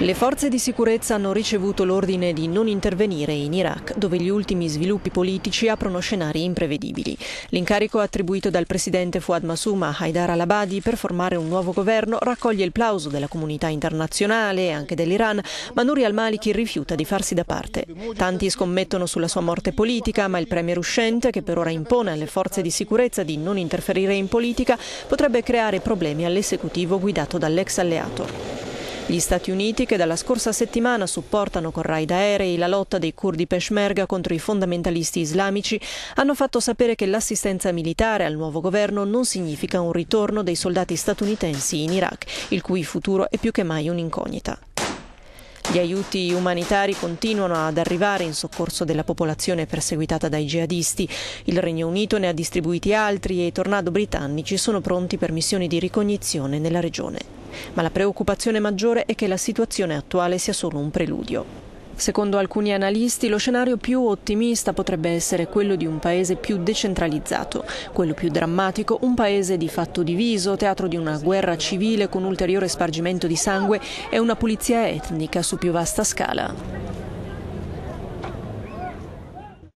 Le forze di sicurezza hanno ricevuto l'ordine di non intervenire in Iraq, dove gli ultimi sviluppi politici aprono scenari imprevedibili. L'incarico attribuito dal presidente Fuad Masuma a Haidar al-Abadi per formare un nuovo governo raccoglie il plauso della comunità internazionale e anche dell'Iran, ma Nuri al-Maliki rifiuta di farsi da parte. Tanti scommettono sulla sua morte politica, ma il premier uscente, che per ora impone alle forze di sicurezza di non interferire in politica, potrebbe creare problemi all'esecutivo guidato dall'ex alleato. Gli Stati Uniti, che dalla scorsa settimana supportano con raid aerei la lotta dei curdi Peshmerga contro i fondamentalisti islamici, hanno fatto sapere che l'assistenza militare al nuovo governo non significa un ritorno dei soldati statunitensi in Iraq, il cui futuro è più che mai un'incognita. Gli aiuti umanitari continuano ad arrivare in soccorso della popolazione perseguitata dai jihadisti. Il Regno Unito ne ha distribuiti altri e i tornado britannici sono pronti per missioni di ricognizione nella regione ma la preoccupazione maggiore è che la situazione attuale sia solo un preludio. Secondo alcuni analisti, lo scenario più ottimista potrebbe essere quello di un paese più decentralizzato, quello più drammatico, un paese di fatto diviso, teatro di una guerra civile con ulteriore spargimento di sangue e una pulizia etnica su più vasta scala.